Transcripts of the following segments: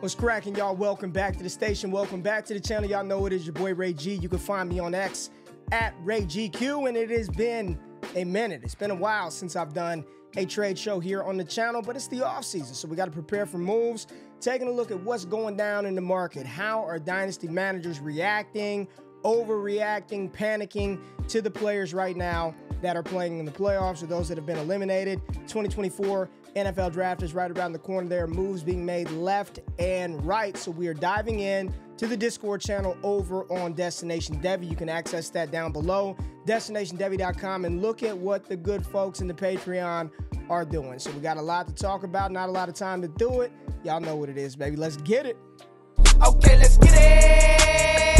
What's cracking, y'all? Welcome back to the station. Welcome back to the channel. Y'all know it is your boy Ray G. You can find me on X at Ray GQ, and it has been a minute. It's been a while since I've done a trade show here on the channel, but it's the off season, so we got to prepare for moves. Taking a look at what's going down in the market. How are dynasty managers reacting, overreacting, panicking to the players right now that are playing in the playoffs or those that have been eliminated? 2024 NFL draft is right around the corner. There are moves being made left and right. So we are diving in to the Discord channel over on Destination Devy. You can access that down below, destinationdevy.com, and look at what the good folks in the Patreon are doing. So we got a lot to talk about, not a lot of time to do it. Y'all know what it is, baby. Let's get it. Okay, let's get it.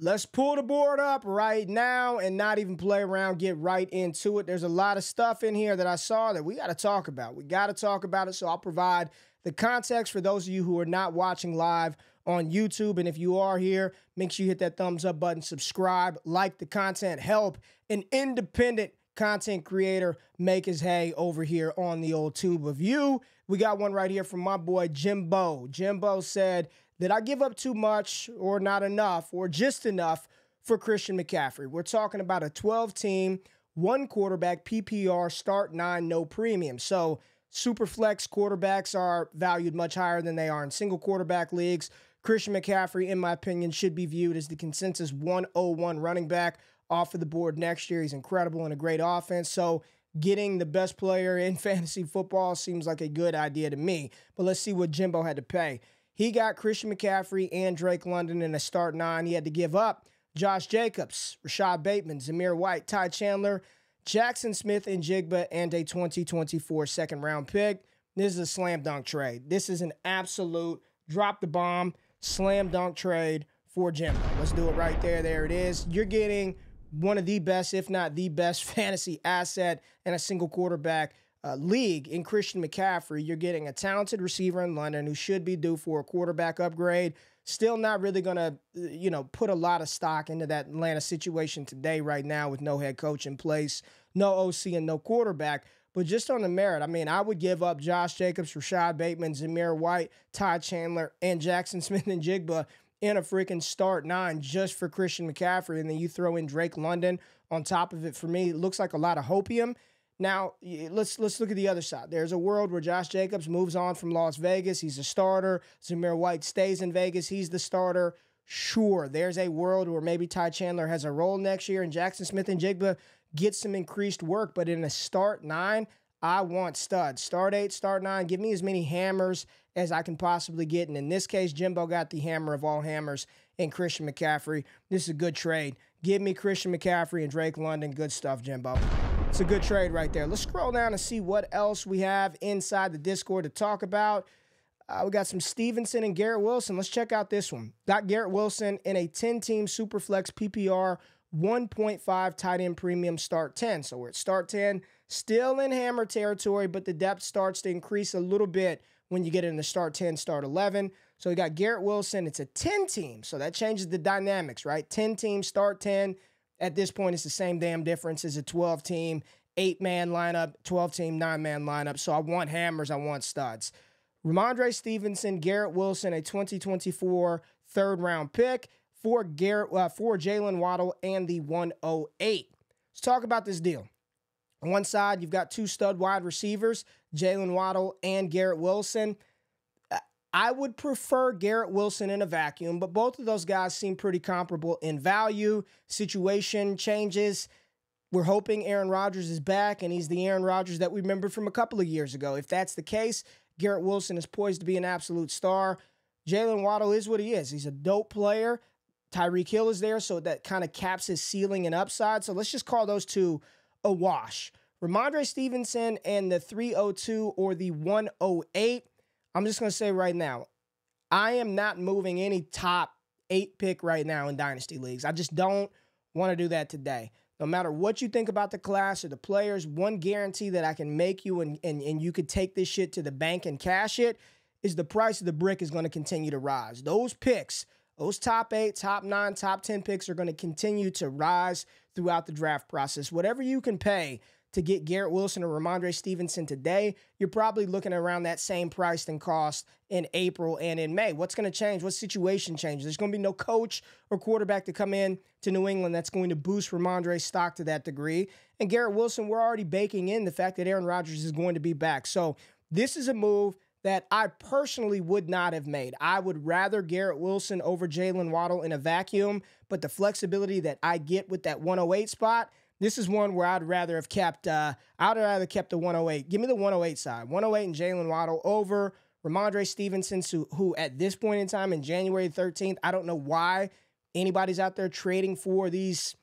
Let's pull the board up right now and not even play around, get right into it. There's a lot of stuff in here that I saw that we got to talk about. We got to talk about it. So I'll provide the context for those of you who are not watching live on YouTube. And if you are here, make sure you hit that thumbs up button, subscribe, like the content, help an independent content creator make his hay over here on the old tube of you. We got one right here from my boy Jimbo. Jimbo said, Did I give up too much or not enough or just enough for Christian McCaffrey? We're talking about a 12 team, one quarterback PPR, start nine, no premium. So, super flex quarterbacks are valued much higher than they are in single quarterback leagues. Christian McCaffrey, in my opinion, should be viewed as the consensus 101 running back off of the board next year. He's incredible and a great offense. So, getting the best player in fantasy football seems like a good idea to me. But let's see what Jimbo had to pay. He got Christian McCaffrey and Drake London in a start nine. He had to give up Josh Jacobs, Rashod Bateman, Zamir White, Ty Chandler, Jaxon Smith-Njigba, and a 2024 second round pick. This is a slam dunk trade. This is an absolute drop the bomb, slam dunk trade for Jimbo. Let's do it right there. There it is. You're getting one of the best, if not the best, fantasy asset and a single quarterback uh, league in Christian McCaffrey. You're getting a talented receiver in London who should be due for a quarterback upgrade. Still not really going to, you know, put a lot of stock into that Atlanta situation today, right now, with no head coach in place, no OC, and no quarterback. But just on the merit, I mean, I would give up Josh Jacobs, Rashod Bateman, Zamir White, Ty Chandler, and Jaxon Smith-Njigba in a freaking start nine just for Christian McCaffrey. And then you throw in Drake London on top of it. For me, it looks like a lot of hopium. Now let's let's look at the other side. There's a world where Josh Jacobs moves on from Las Vegas. He's a starter. Zamir White stays in Vegas. He's the starter. Sure, there's a world where maybe Ty Chandler has a role next year and Jaxon Smith-Njigba get some increased work. But in a start nine, I want studs. Start eight, start nine. Give me as many hammers as I can possibly get. And in this case, Jimbo got the hammer of all hammers in Christian McCaffrey. This is a good trade. Give me Christian McCaffrey and Drake London. Good stuff, Jimbo. It's a good trade right there. Let's scroll down and see what else we have inside the Discord to talk about. Uh, we got some Stevenson and Garrett Wilson. Let's check out this one. Got Garrett Wilson in a 10 team Superflex PPR 1.5 tight end premium start 10. So we're at start 10, still in hammer territory, but the depth starts to increase a little bit when you get in the start 10, start 11. So we got Garrett Wilson. It's a 10 team. So that changes the dynamics, right? 10 team, start 10. At this point, it's the same damn difference as a 12 team, eight man lineup, 12 team, nine man lineup. So I want hammers, I want studs. Rhamondre Stevenson, Garrett Wilson, a 2024 third round pick for Garrett uh, for Jaylen Waddle and the 108. Let's talk about this deal. On one side, you've got two stud wide receivers, Jaylen Waddle and Garrett Wilson. I would prefer Garrett Wilson in a vacuum, but both of those guys seem pretty comparable in value. Situation changes. We're hoping Aaron Rodgers is back and he's the Aaron Rodgers that we remember from a couple of years ago. If that's the case, Garrett Wilson is poised to be an absolute star. Jaylen Waddle is what he is. He's a dope player. Tyreek Hill is there, so that kind of caps his ceiling and upside. So let's just call those two a wash. Rhamondre Stevenson and the 302 or the 108 I'm just going to say right now, I am not moving any top eight pick right now in dynasty leagues. I just don't want to do that today. No matter what you think about the class or the players, one guarantee that I can make you and, and, and you could take this shit to the bank and cash it is the price of the brick is going to continue to rise. Those picks, those top eight, top nine, top 10 picks are going to continue to rise throughout the draft process. Whatever you can pay to get Garrett Wilson or Rhamondre Stevenson today, you're probably looking around that same price and cost in April and in May. What's going to change? What situation changes? There's going to be no coach or quarterback to come in to New England that's going to boost Rhamondre's stock to that degree. And Garrett Wilson, we're already baking in the fact that Aaron Rodgers is going to be back. So this is a move that I personally would not have made. I would rather Garrett Wilson over Jaylen Waddle in a vacuum, but the flexibility that I get with that 108 spot, this is one where I'd rather have kept. Uh, I'd rather kept the 108. Give me the 108 side. 108 and Jaylen Waddle over Rhamondre Stevenson, who, who at this point in time in January 13th, I don't know why anybody's out there trading for these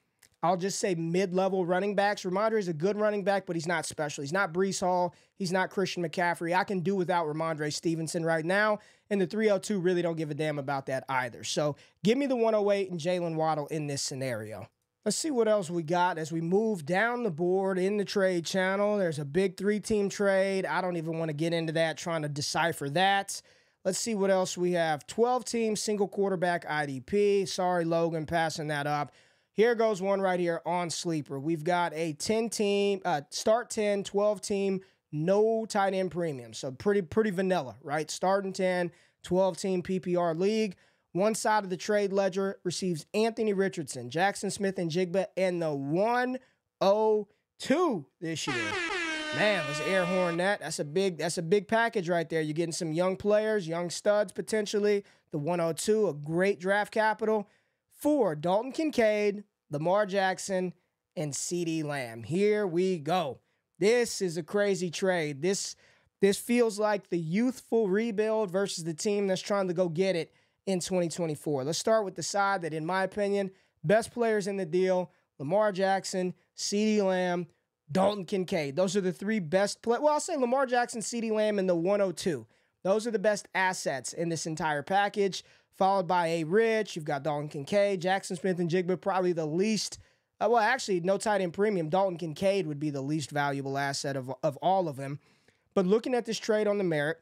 I'll just say mid-level running backs. Rhamondre is a good running back, but he's not special. He's not Breece Hall. He's not Christian McCaffrey. I can do without Rhamondre Stevenson right now. And the 302 really don't give a damn about that either. So give me the 108 and Jaylen Waddle in this scenario. Let's see what else we got as we move down the board in the trade channel. There's a big three team trade. I don't even want to get into that, trying to decipher that. Let's see what else we have. 12 team single quarterback IDP. Sorry, Logan, passing that up. Here goes one right here on Sleeper. We've got a 10 team, uh, start 10, 12 team, no tight end premium. So pretty, pretty vanilla, right? Starting 10, 12 team PPR league. One side of the trade ledger receives Anthony Richardson, Jaxon Smith-Njigba, and the 102 this year. Man, let's air horn that. That's a big, that's a big package right there. You're getting some young players, young studs potentially. The 102, a great draft capital for Dalton Kincaid, Lamar Jackson, and CeeDee Lamb. Here we go. This is a crazy trade. This this feels like the youthful rebuild versus the team that's trying to go get it in 2024. Let's start with the side that, in my opinion, best players in the deal Lamar Jackson, CeeDee Lamb, Dalton Kincaid. Those are the three best play. Well, I'll say Lamar Jackson, CeeDee Lamb, and the 102. Those are the best assets in this entire package followed by A. Rich. You've got Dalton Kincaid, Jaxon Smith-Njigba, probably the least. Uh, well, actually, no tight end premium. Dalton Kincaid would be the least valuable asset of, of all of them. But looking at this trade on the merit,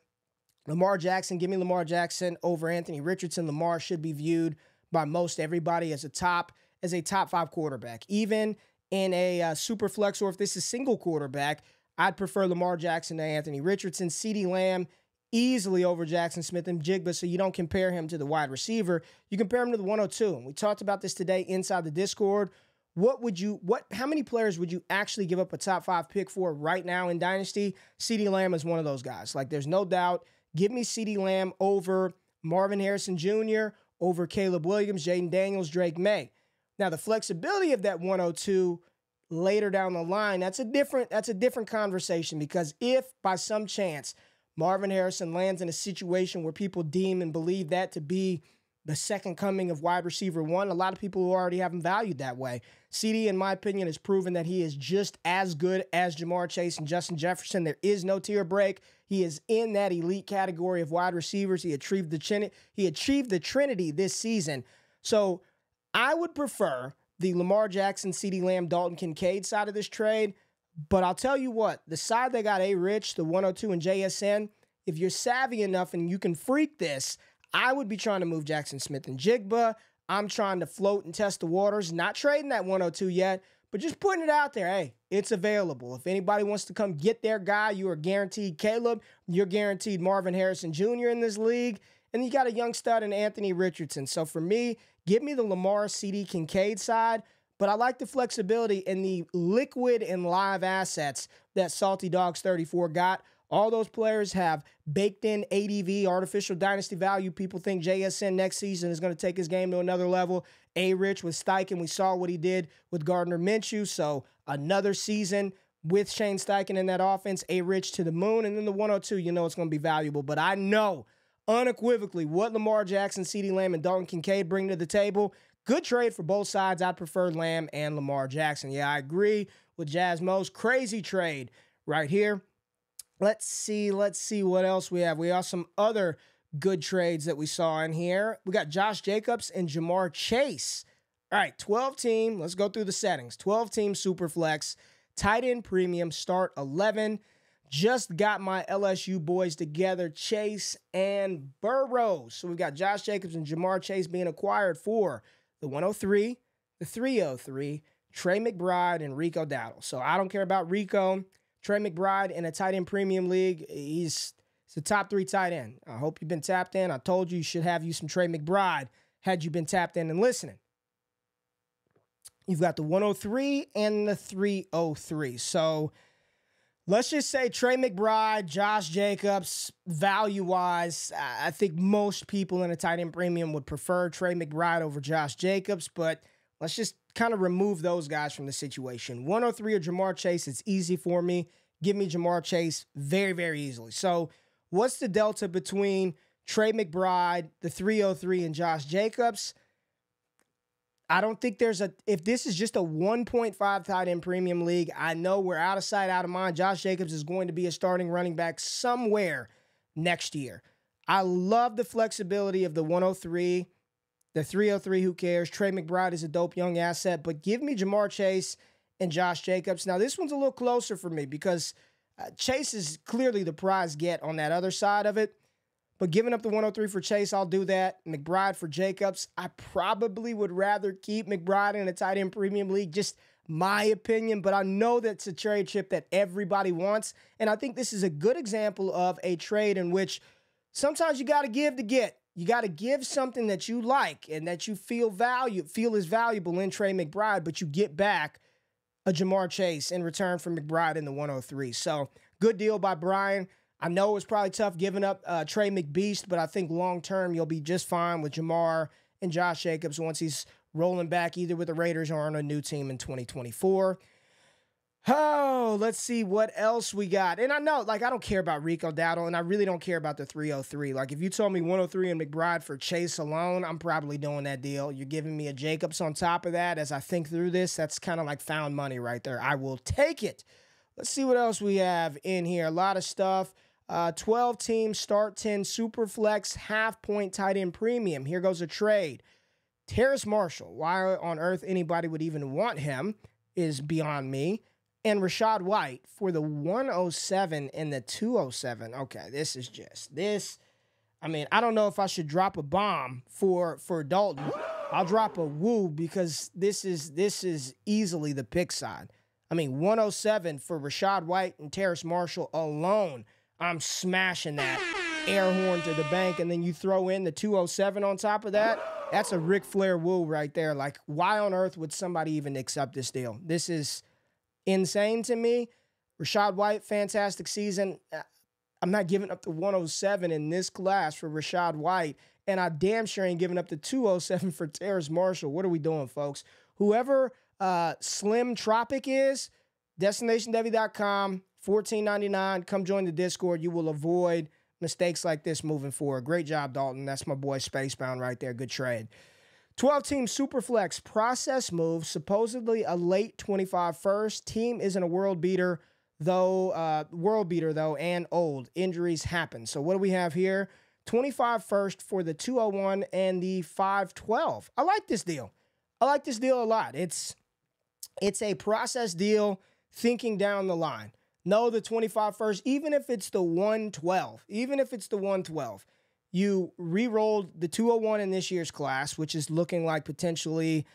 Lamar Jackson, give me Lamar Jackson over Anthony Richardson. Lamar should be viewed by most everybody as a top as a top five quarterback. Even in a uh, super flex or if this is single quarterback, I'd prefer Lamar Jackson to Anthony Richardson. CeeDee Lamb easily over Jaxon Smith-Njigba, so you don't compare him to the wide receiver. You compare him to the 102. And we talked about this today inside the Discord. What would you what how many players would you actually give up a top five pick for right now in Dynasty? CeeDee Lamb is one of those guys. Like there's no doubt. Give me CeeDee Lamb over Marvin Harrison Jr., over Caleb Williams, Jayden Daniels, Drake Maye. Now the flexibility of that 102 later down the line, that's a different that's a different conversation because if by some chance Marvin Harrison lands in a situation where people deem and believe that to be the second coming of wide receiver one. A lot of people who already have him valued that way. CeeDee, in my opinion, has proven that he is just as good as Ja'Marr Chase and Justin Jefferson. There is no tier break. He is in that elite category of wide receivers. He achieved the he achieved the Trinity this season. So I would prefer the Lamar Jackson, CeeDee Lamb, Dalton Kincaid side of this trade. But I'll tell you what, the side that got A Rich, the 102 and JSN, if you're savvy enough and you can freak this, I would be trying to move Jaxon Smith-Njigba. I'm trying to float and test the waters, not trading that 102 yet, but just putting it out there. Hey, it's available. If anybody wants to come get their guy, you are guaranteed Caleb. You're guaranteed Marvin Harrison Jr. in this league. And you got a young stud in Anthony Richardson. So for me, give me the Lamar CeeDee Kincaid side. But I like the flexibility and the liquid and live assets that Salty Dogs 34 got. All those players have baked in ADV, artificial dynasty value. People think JSN next season is going to take his game to another level. A Rich with Steichen, we saw what he did with Gardner Minshew. So another season with Shane Steichen in that offense, A Rich to the moon. And then the 102, you know it's going to be valuable. But I know unequivocally what Lamar Jackson, CeeDee Lamb, and Dalton Kincaid bring to the table. Good trade for both sides. I'd prefer Lamb and Lamar Jackson. Yeah, I agree with Jazz Most. Crazy trade right here. Let's see. Let's see what else we have. We have some other good trades that we saw in here. We got Josh Jacobs and Ja'Marr Chase. All right, 12 team. Let's go through the settings. 12 team super flex, tight end premium, start 11. Just got my LSU boys together, Chase and Burrows. So we've got Josh Jacobs and Ja'Marr Chase being acquired for the 103, the 303, Trey McBride and Rico Dowdle. So I don't care about Rico. Trey McBride in a tight end premium league, he's, he's a top three tight end. I hope you've been tapped in. I told you you should have you some Trey McBride had you been tapped in and listening. You've got the 103 and the 303. So let's just say Trey McBride, Josh Jacobs, value wise, I think most people in a tight end premium would prefer Trey McBride over Josh Jacobs, but let's just kind of remove those guys from the situation. 103 or Ja'Marr Chase, it's easy for me. Give me Ja'Marr Chase very, very easily. So, what's the delta between Trey McBride, the 303, and Josh Jacobs? I don't think there's a if this is just a 1.5 tight end premium league, I know we're out of sight, out of mind. Josh Jacobs is going to be a starting running back somewhere next year. I love the flexibility of the 103, the 303, who cares? Trey McBride is a dope young asset, but give me Ja'Marr Chase and Josh Jacobs. Now, this one's a little closer for me because uh, Chase is clearly the prize get on that other side of it. But giving up the 103 for Chase, I'll do that. McBride for Jacobs. I probably would rather keep McBride in a tight end premium league, just my opinion. But I know that's a trade chip that everybody wants. And I think this is a good example of a trade in which sometimes you got to give to get. You got to give something that you like and that you feel value, feel is valuable in Trey McBride, but you get back a Ja'Marr Chase in return for McBride in the 103. So good deal by Brian. I know it was probably tough giving up uh, Trey McBeast, but I think long term you'll be just fine with Ja'Marr and Josh Jacobs once he's rolling back either with the Raiders or on a new team in 2024. Oh, let's see what else we got. And I know, like, I don't care about Rico Dowdle, and I really don't care about the 303. Like, if you told me 103 and McBride for Chase alone, I'm probably doing that deal. You're giving me a Jacobs on top of that as I think through this. That's kind of like found money right there. I will take it. Let's see what else we have in here. A lot of stuff. Uh, 12 team start 10 super flex half point tight end premium. Here goes a trade. Terrace Marshall, why on earth anybody would even want him is beyond me. And Rachaad White for the 107 and the 207. Okay, this is just this. I mean, I don't know if I should drop a bomb for for Dalton. I'll drop a woo because this is this is easily the pick side. I mean, 107 for Rachaad White and Terrace Marshall alone. I'm smashing that air horn to the bank, and then you throw in the 207 on top of that. That's a Ric Flair woo right there. Like, why on earth would somebody even accept this deal? This is insane to me. Rachaad White, fantastic season. Uh, I'm not giving up the 107 in this class for Rachaad White, and I damn sure ain't giving up the 207 for Terrace Marshall. What are we doing, folks? Whoever uh, Slim Tropic is, DestinationDevy.com, $14.99. Come join the Discord. You will avoid mistakes like this moving forward. Great job, Dalton. That's my boy Spacebound right there. Good trade. 12 team Superflex process move, supposedly a late 25 first. Team isn't a world beater, though, uh, world beater, though, and old. Injuries happen. So, what do we have here? 25 first for the 201 and the 512. I like this deal. I like this deal a lot. It's it's a process deal thinking down the line. No, the 25 first, even if it's the 112, even if it's the 112, you re rolled the 201 in this year's class, which is looking like potentially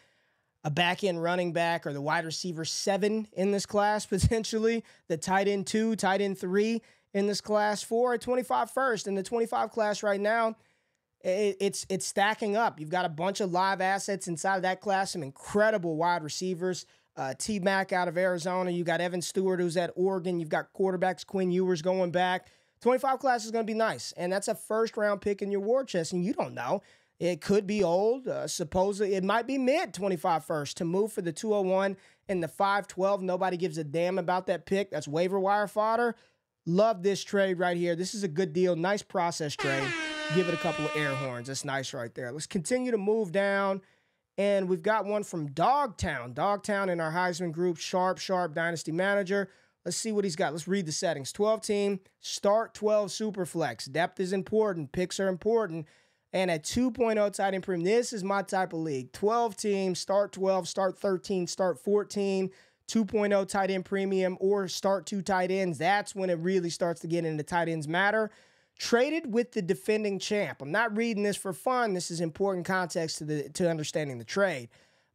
a back end running back or the wide receiver seven in this class, potentially the tight end two, tight end three in this class for a 25 first. In the 25 class right now, it's it's stacking up. You've got a bunch of live assets inside of that class, some incredible wide receivers uh, T Mac out of Arizona. You got Evan Stewart, who's at Oregon. You've got quarterbacks Quinn Ewers going back. 25 class is going to be nice. And that's a first round pick in your war chest. And you don't know. It could be old. Uh, supposedly, it might be mid 25 first to move for the 201 and the 512. Nobody gives a damn about that pick. That's waiver wire fodder. Love this trade right here. This is a good deal. Nice process trade. Give it a couple of air horns. That's nice right there. Let's continue to move down. And we've got one from Dogtown. Dogtown in our Heisman group, Sharp, Sharp Dynasty Manager. Let's see what he's got. Let's read the settings. 12 team, start 12 super flex. Depth is important, picks are important. And at 2.0 tight end premium, this is my type of league. 12 team, start 12, start 13, start 14, 2.0 tight end premium, or start two tight ends. That's when it really starts to get into tight ends matter traded with the defending champ. I'm not reading this for fun. This is important context to the to understanding the trade.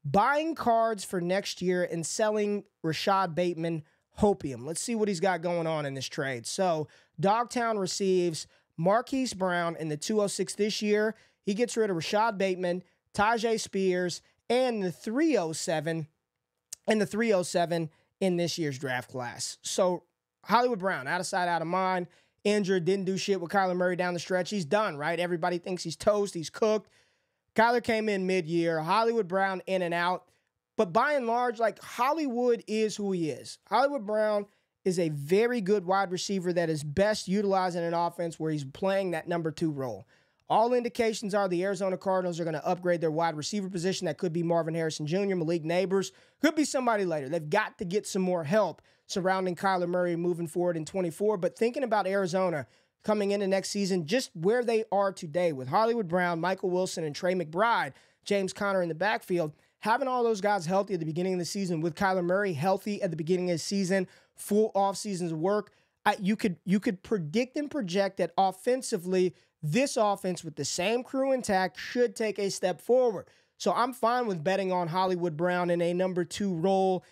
buying cards for next year and selling Rashod Bateman hopium. Let's see what he's got going on in this trade. So, Dogtown receives Marquise Brown in the 206 this year. He gets rid of Rashod Bateman, Tyjae Spears, and the 307 and the 307 in this year's draft class. So, Hollywood Brown, out of sight, out of mind, injured, didn't do shit with Kyler Murray down the stretch. He's done, right? Everybody thinks he's toast, he's cooked. Kyler came in mid year, Hollywood Brown in and out. But by and large, like Hollywood is who he is. Hollywood Brown is a very good wide receiver that is best utilized in an offense where he's playing that number two role. All indications are the Arizona Cardinals are going to upgrade their wide receiver position. That could be Marvin Harrison Jr., Malik Nabers, could be somebody later. They've got to get some more help surrounding Kyler Murray moving forward in 24. But thinking about Arizona coming into next season, just where they are today with Hollywood Brown, Michael Wilson, and Trey McBride, James Conner in the backfield, having all those guys healthy at the beginning of the season with Kyler Murray healthy at the beginning of the season, full off seasons work, I, you could you could predict and project that offensively this offense with the same crew intact should take a step forward. So I'm fine with betting on Hollywood Brown in a number two role,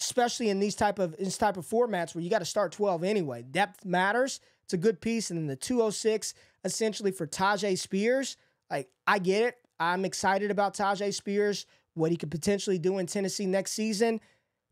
especially in these type of this type of formats where you got to start 12 anyway. Depth matters. It's a good piece. And then the 206 essentially for Tyjae Spears. Like I get it. I'm excited about Tyjae Spears what he could potentially do in Tennessee next season.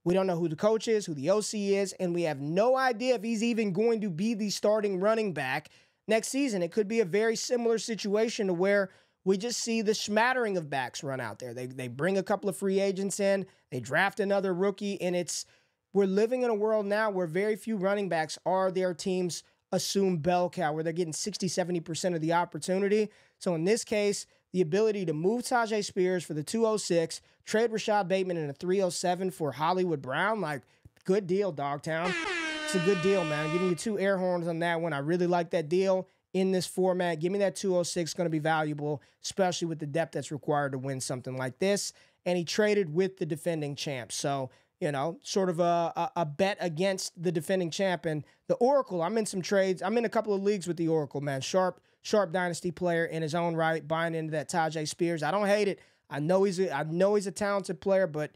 We don't know who the coach is, who the OC is, and we have no idea if he's even going to be the starting running back next season. It could be a very similar situation to where we just see the smattering of backs run out there. They they bring a couple of free agents in, they draft another rookie, and it's we're living in a world now where very few running backs are their team's assumed bell cow, where they're getting 60, 70% of the opportunity. So in this case, the ability to move Tyjae Spears for the 206, trade Rashod Bateman in a 307 for Hollywood Brown. Like, good deal, Dogtown. It's a good deal, man. giving you two air horns on that one. I really like that deal in this format. Give me that 206, going to be valuable, especially with the depth that's required to win something like this. And he traded with the defending champ. So, you know, sort of a, a, a, bet against the defending champ. And the Oracle, I'm in some trades. I'm in a couple of leagues with the Oracle, man. Sharp sharp dynasty player in his own right, buying into that Tyjae Spears. I don't hate it. I know he's a, I know he's a talented player, but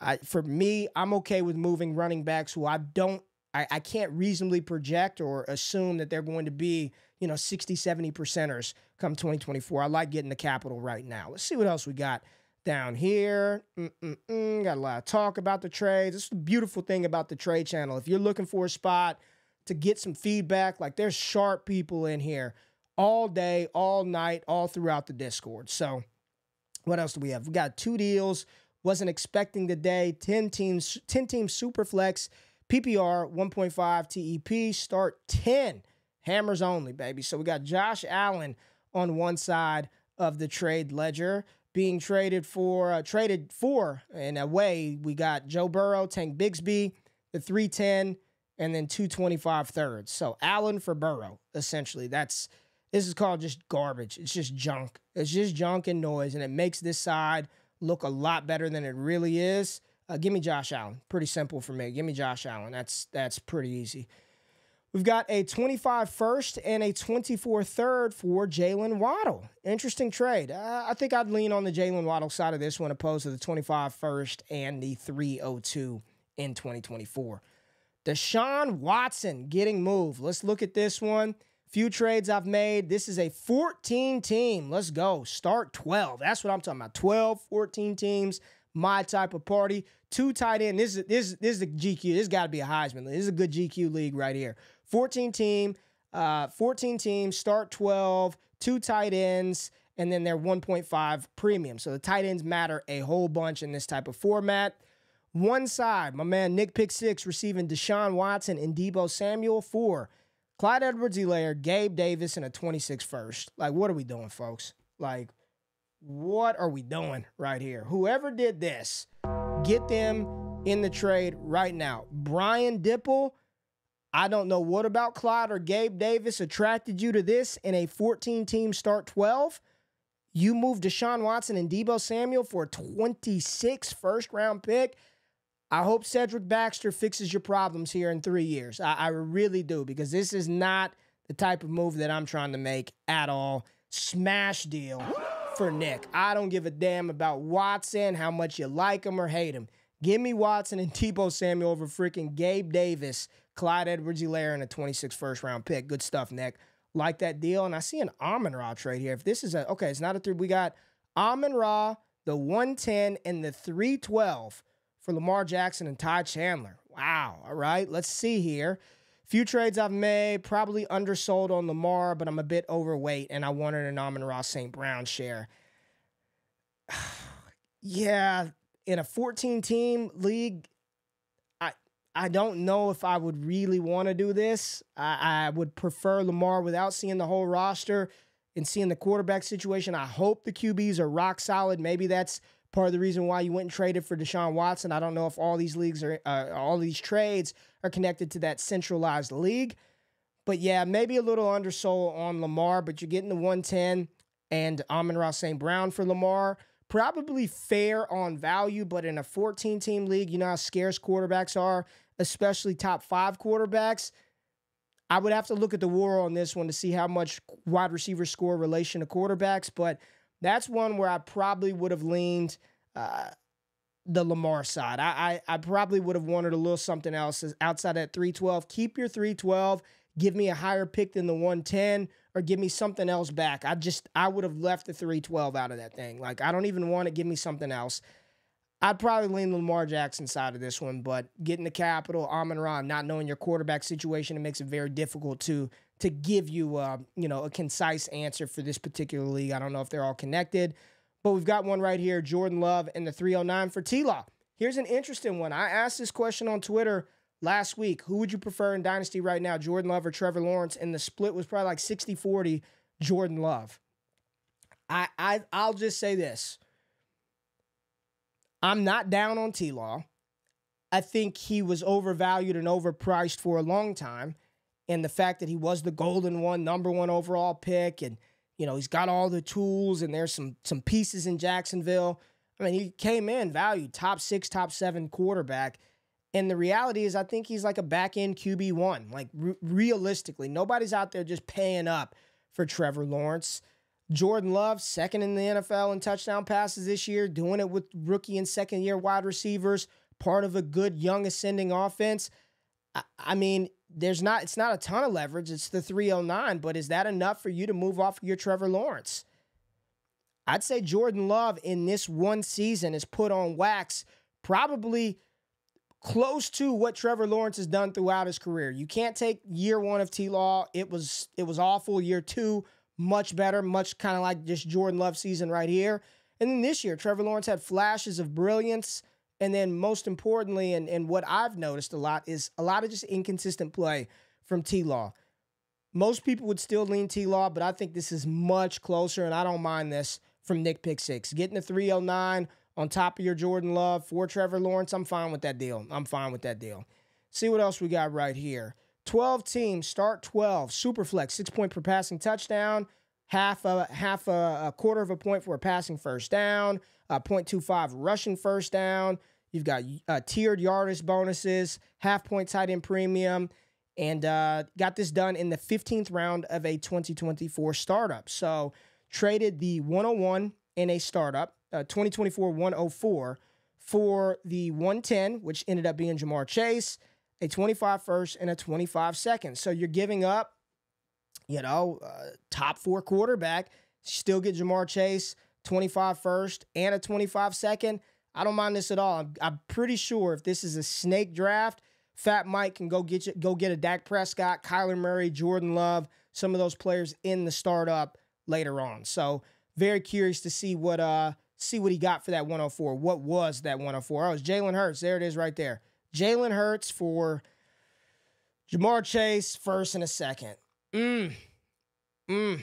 I, for me, I'm okay with moving running backs who I don't I, I can't reasonably project or assume that they're going to be, you know, 60, 70 percenters come 2024. I like getting the capital right now. Let's see what else we got down here. Mm-mm-mm. Got a lot of talk about the trades. Is the beautiful thing about the trade channel. If you're looking for a spot to get some feedback, like there's sharp people in here all day, all night, all throughout the Discord. So, what else do we have? We got two deals. Wasn't expecting the day. 10 teams, 10 teams Superflex, PPR 1.5 TEP, start 10. Hammers only, baby. So we got Josh Allen on one side of the trade ledger being traded for uh, traded for in a way we got Joe Burrow, Tank Bigsby, the 310 and then 225 thirds. So Allen for Burrow essentially. That's this is called just garbage. It's just junk. It's just junk and noise, and it makes this side look a lot better than it really is. Uh, give me Josh Allen. Pretty simple for me. Give me Josh Allen. That's that's pretty easy. We've got a 25 first and a 24 third for Jaylen Waddle. Interesting trade. Uh, I think I'd lean on the Jaylen Waddle side of this one opposed to the 25 first and the 302 in 2024. Deshaun Watson getting moved. Let's look at this one. Few trades I've made. This is a 14 team. Let's go. Start 12. That's what I'm talking about. 12, 14 teams. My type of party. Two tight end. This is this this is the GQ. This got to be a Heisman. This is a good GQ league right here. 14 team. Uh, 14 teams. Start 12. Two tight ends, and then they're 1.5 premium. So the tight ends matter a whole bunch in this type of format. One side, my man Nick Pick Six receiving Deshaun Watson and Deebo Samuel for Clyde Edwards-Helaire, Gabe Davis, and a 26 first. Like, what are we doing, folks? Like, what are we doing right here? Whoever did this, get them in the trade right now. Brian Dipple, I don't know what about Clyde or Gabe Davis attracted you to this in a 14 team start 12. You moved Deshaun Watson and Deebo Samuel for a 26 first round pick. I hope Cedric Baxter fixes your problems here in three years. I, I, really do, because this is not the type of move that I'm trying to make at all. Smash deal for Nick. I don't give a damn about Watson, how much you like him or hate him. Give me Watson and Deebo Samuel over freaking Gabe Davis, Clyde Edwards-Helaire, and a 26 first round pick. Good stuff, Nick. Like that deal. And I see an Amon Ra trade here. If this is a, okay, it's not a three. We got Amon Ra, the 110, and the 312 for Lamar Jackson and Ty Chandler. Wow. All right. Let's see here. Few trades I've made, probably undersold on Lamar, but I'm a bit overweight and I wanted an Amon Ra St. Brown share. yeah, in a 14 team league, I I don't know if I would really want to do this. I, I would prefer Lamar without seeing the whole roster and seeing the quarterback situation. I hope the QBs are rock solid. Maybe that's part of the reason why you went and traded for Deshaun Watson. I don't know if all these leagues are, uh, all these trades are connected to that centralized league. But yeah, maybe a little undersold on Lamar, but you're getting the 110 and Amon Ra St. Brown for Lamar. Probably fair on value, but in a 14 team league, you know how scarce quarterbacks are, especially top five quarterbacks. I would have to look at the war on this one to see how much wide receivers score relation to quarterbacks, but that's one where I probably would have leaned uh, the Lamar side. I, I, I probably would have wanted a little something else outside that 312. Keep your 312. Give me a higher pick than the 110 or give me something else back. I just I would have left the 312 out of that thing. Like I don't even want to give me something else. I'd probably lean the Lamar Jackson side of this one, but getting the capital, Amon Ra, not knowing your quarterback situation, it makes it very difficult to to give you, uh, you know, a concise answer for this particular league. I don't know if they're all connected, but we've got one right here: Jordan Love and the 309 for T Law. Here's an interesting one. I asked this question on Twitter last week. Who would you prefer in Dynasty right now, Jordan Love or Trevor Lawrence? And the split was probably like 60 40 Jordan Love. I, I I'll just say this. I'm not down on T Law. I think he was overvalued and overpriced for a long time and the fact that he was the golden one, number one overall pick, and you know he's got all the tools, and there's some some pieces in Jacksonville. I mean, he came in valued top six, top seven quarterback, and the reality is, I think he's like a back end QB one. Like re- realistically, nobody's out there just paying up for Trevor Lawrence. Jordan Love, second in the NFL in touchdown passes this year, doing it with rookie and second year wide receivers, part of a good young ascending offense. I, I mean, there's not it's not a ton of leverage. It's the 309, but is that enough for you to move off your Trevor Lawrence? I'd say Jordan Love in this one season is put on wax probably close to what Trevor Lawrence has done throughout his career. You can't take year 1 of T-Law. It was it was awful. Year 2 much better, much kind of like just Jordan Love season right here. And then this year Trevor Lawrence had flashes of brilliance and then most importantly, and, and what I've noticed a lot is a lot of just inconsistent play from T Law. Most people would still lean T Law, but I think this is much closer, and I don't mind this from Nick Pick Six. Getting the 309 on top of your Jordan Love for Trevor Lawrence, I'm fine with that deal. I'm fine with that deal. See what else we got right here. 12 teams, start 12, super flex, six point per passing touchdown, half a half a, a quarter of a point for a passing first down, uh, 0.25 rushing first down. You've got uh, tiered yardage bonuses, half point tight end premium, and uh, got this done in the 15th round of a 2024 startup. So traded the 101 in a startup, uh, 2024 104 for the 110, which ended up being Ja'Marr Chase, a 25 first and a 25 second. So you're giving up, you know, uh, top four quarterback, still get Ja'Marr Chase 25 first, and a 25 second. I don't mind this at all. I'm, I'm pretty sure if this is a snake draft, Fat Mike can go get you, go get a Dak Prescott, Kyler Murray, Jordan Love, some of those players in the startup later on. So very curious to see what uh see what he got for that 104. What was that 104? Oh, it's Jalen Hurts. There it is right there. Jalen Hurts for Ja'Marr Chase, first and a second. Mmm. Mmm.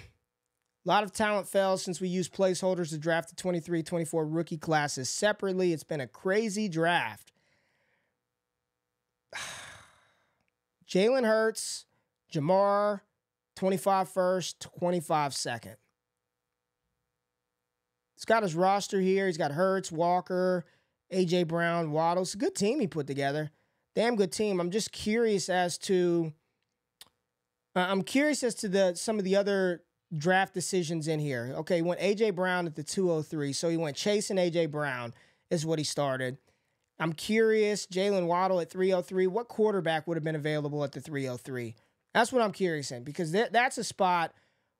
A lot of talent fell since we used placeholders to draft the 23 24 rookie classes separately. It's been a crazy draft. Jalen Hurts, Ja'Marr, 25 first, 25 second. He's got his roster here. He's got Hurts, Walker, AJ Brown, Waddle. It's a good team he put together. Damn good team. I'm just curious as to. Uh, I'm curious as to the some of the other draft decisions in here. Okay, he went AJ Brown at the 203. So he went chasing AJ Brown, is what he started. I'm curious, Jaylen Waddle at 303. What quarterback would have been available at the 303? That's what I'm curious in because th- that's a spot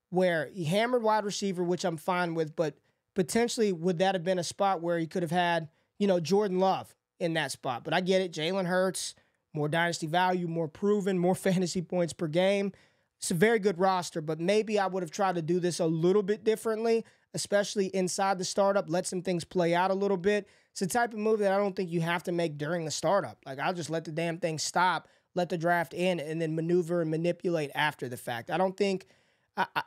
where he hammered wide receiver, which I'm fine with, but potentially would that have been a spot where he could have had, you know, Jordan Love in that spot? But I get it. Jalen Hurts, more dynasty value, more proven, more fantasy points per game. It's a very good roster, but maybe I would have tried to do this a little bit differently, especially inside the startup. Let some things play out a little bit. It's the type of move that I don't think you have to make during the startup. Like, I'll just let the damn thing stop, let the draft in, and then maneuver and manipulate after the fact. I don't think, I, I,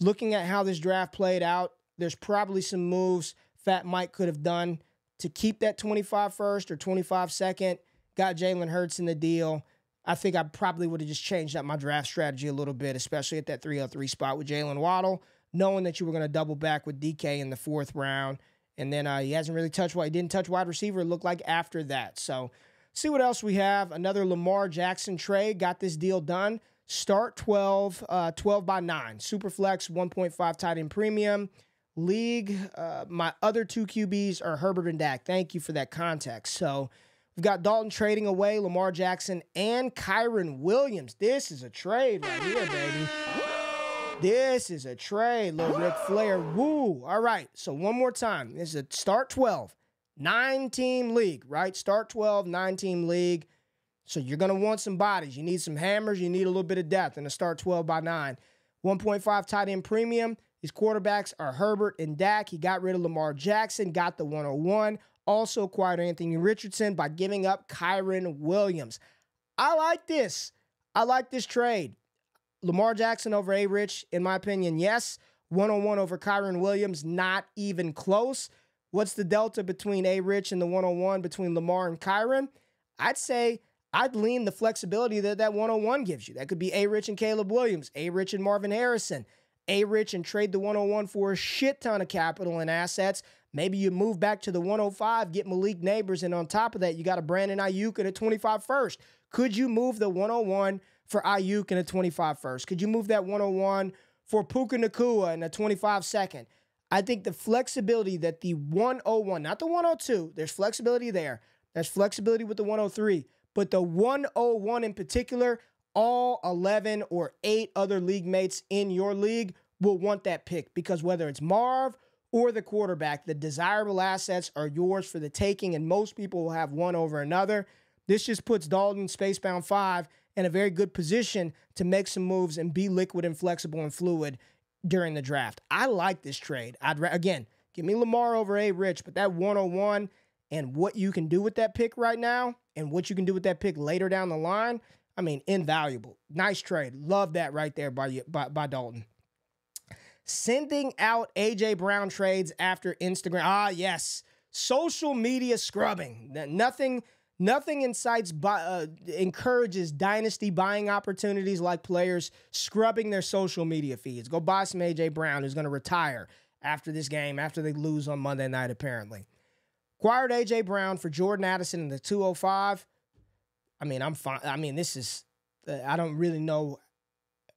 looking at how this draft played out, there's probably some moves Fat Mike could have done to keep that 25 first or 25 second, got Jalen Hurts in the deal I think I probably would have just changed up my draft strategy a little bit, especially at that 303 spot with Jaylen Waddle, knowing that you were going to double back with DK in the fourth round. And then uh, he hasn't really touched what he didn't touch wide receiver, it looked like after that. So see what else we have. Another Lamar Jackson trade got this deal done. Start 12, uh, 12 by 9. Superflex 1.5 tight end premium. League, uh, my other two QBs are Herbert and Dak. Thank you for that context. So We've got Dalton trading away Lamar Jackson and Kyren Williams. This is a trade right here, baby. This is a trade, little Ric Flair. Woo. All right. So one more time. This is a start 12, nine team league, right? Start 12, nine team league. So you're going to want some bodies. You need some hammers. You need a little bit of depth in a start 12 by 9. 1.5 tight end premium. His quarterbacks are Herbert and Dak. He got rid of Lamar Jackson, got the 101 also acquired Anthony Richardson by giving up Kyren Williams. I like this. I like this trade. Lamar Jackson over A Rich, in my opinion, yes. One on one over Kyren Williams, not even close. What's the delta between A Rich and the one on one between Lamar and Kyren? I'd say I'd lean the flexibility that that one on one gives you. That could be A Rich and Caleb Williams, A Rich and Marvin Harrison, A Rich and trade the one on one for a shit ton of capital and assets Maybe you move back to the 105, get Malik Nabers, and on top of that, you got a Brandon Aiyuk and a 25 first. Could you move the 101 for Aiyuk and a 25 first? Could you move that 101 for Puka Nacua and a 25 second? I think the flexibility that the 101, not the 102, there's flexibility there. There's flexibility with the 103, but the 101 in particular, all 11 or eight other league mates in your league will want that pick because whether it's Marv or the quarterback. The desirable assets are yours for the taking, and most people will have one over another. This just puts Dalton, Spacebound 5, in a very good position to make some moves and be liquid and flexible and fluid during the draft. I like this trade. I'd again give me Lamar over A Rich, but that 101 and what you can do with that pick right now and what you can do with that pick later down the line, I mean, invaluable. Nice trade. Love that right there by by, by Dalton sending out AJ Brown trades after Instagram. Ah, yes, social media scrubbing. Nothing, nothing incites uh, encourages dynasty buying opportunities like players scrubbing their social media feeds. Go buy some AJ Brown, who's going to retire after this game after they lose on Monday night. Apparently, acquired AJ Brown for Jordan Addison in the 205. I mean, I'm fine. I mean, this is. Uh, I don't really know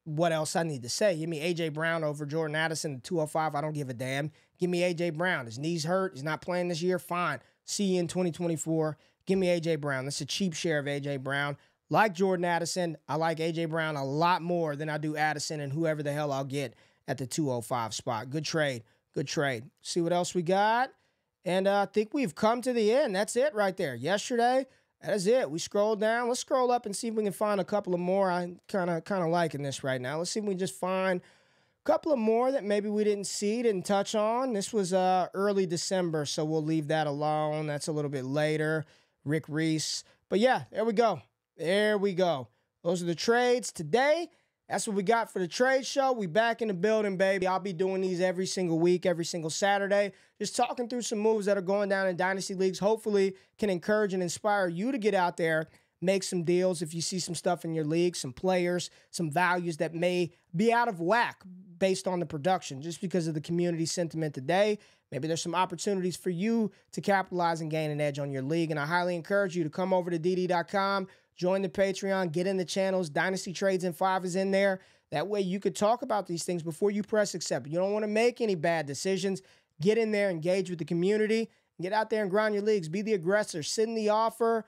what else I need to say. Give me AJ Brown over Jordan Addison, 205. I don't give a damn. Give me AJ Brown. His knees hurt. He's not playing this year. Fine. See you in 2024. Give me AJ Brown. That's a cheap share of AJ Brown. Like Jordan Addison, I like AJ Brown a lot more than I do Addison and whoever the hell I'll get at the 205 spot. Good trade. Good trade. See what else we got. And uh, I think we've come to the end. That's it right there. Yesterday, that is it. We scroll down. Let's scroll up and see if we can find a couple of more. I'm kind of kind of liking this right now. Let's see if we can just find a couple of more that maybe we didn't see, didn't touch on. This was uh, early December, so we'll leave that alone. That's a little bit later. Rick Reese. But yeah, there we go. There we go. Those are the trades today. That's what we got for the trade show. We back in the building, baby. I'll be doing these every single week, every single Saturday. Just talking through some moves that are going down in dynasty leagues. Hopefully, can encourage and inspire you to get out there, make some deals. If you see some stuff in your league, some players, some values that may be out of whack based on the production, just because of the community sentiment today. Maybe there's some opportunities for you to capitalize and gain an edge on your league. And I highly encourage you to come over to DD.com Join the Patreon, get in the channels. Dynasty Trades and 5 is in there. That way you could talk about these things before you press accept. You don't want to make any bad decisions. Get in there, engage with the community, get out there and grind your leagues. Be the aggressor, send the offer.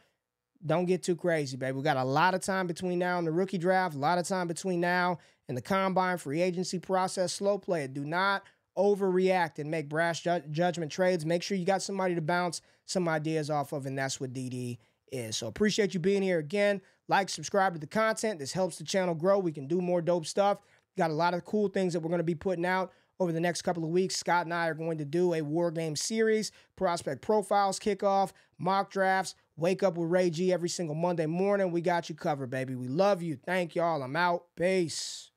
Don't get too crazy, baby. We got a lot of time between now and the rookie draft, a lot of time between now and the combine free agency process. Slow play it. Do not overreact and make brash ju- judgment trades. Make sure you got somebody to bounce some ideas off of, and that's what DD is. So appreciate you being here again. Like, subscribe to the content. This helps the channel grow. We can do more dope stuff. Got a lot of cool things that we're going to be putting out over the next couple of weeks. Scott and I are going to do a war game series, prospect profiles kickoff, mock drafts. Wake up with Ray G every single Monday morning. We got you covered, baby. We love you. Thank y'all. I'm out. Peace.